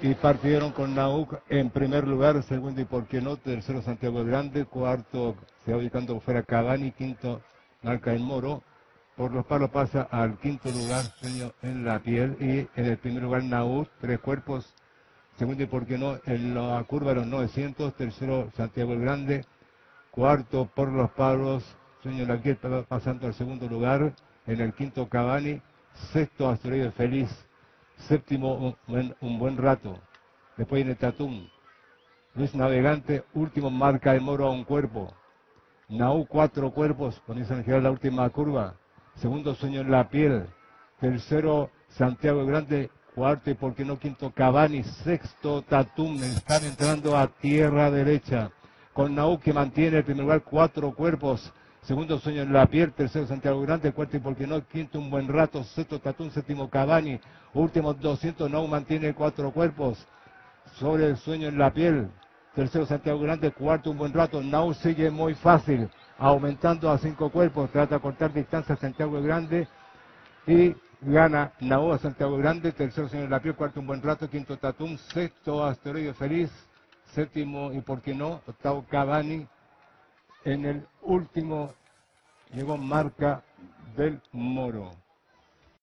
y partieron con Nauc en primer lugar, segundo y por qué no, tercero Santiago el Grande, cuarto se va ubicando fuera Cavani, quinto marca el Moro, por los palos pasa al quinto lugar, sueño en la piel, y en el primer lugar Nauc, tres cuerpos, segundo y por qué no, en la curva de los 900, tercero Santiago el Grande, cuarto por los palos, sueño en la piel pasando al segundo lugar, en el quinto Cavani, sexto Asteroide Feliz, séptimo un buen, rato. Después viene Tatum. Luis Navegante, último marca de Moro a un cuerpo. Naú cuatro cuerpos, poniendo en general la última curva. Segundo sueño en la piel. Tercero Santiago Grande, cuarto y por qué no quinto Cavani, sexto Tatum, están entrando a tierra derecha. Con Naú que mantiene el primer lugar cuatro cuerpos. Segundo sueño en la piel, tercero Santiago Grande, cuarto y por qué no, quinto un buen rato, sexto Tatún, séptimo Cavani, últimos 200 no mantiene cuatro cuerpos. Sobre el sueño en la piel, tercero Santiago Grande, cuarto un buen rato, Nau sigue muy fácil, aumentando a cinco cuerpos, trata de cortar distancia Santiago Grande y gana Nau a Santiago Grande, tercero sueño en la piel, cuarto un buen rato, quinto Tatún, sexto Asteroide Feliz, séptimo y por qué no, octavo Cavani, en el último llegó marca del Moro.